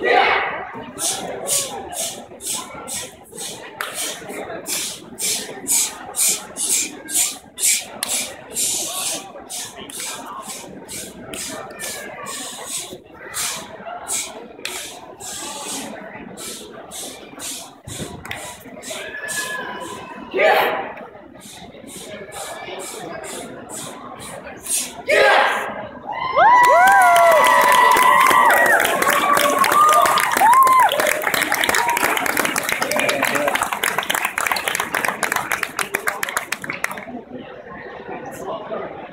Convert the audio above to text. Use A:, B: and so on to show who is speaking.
A: Yeah. 错。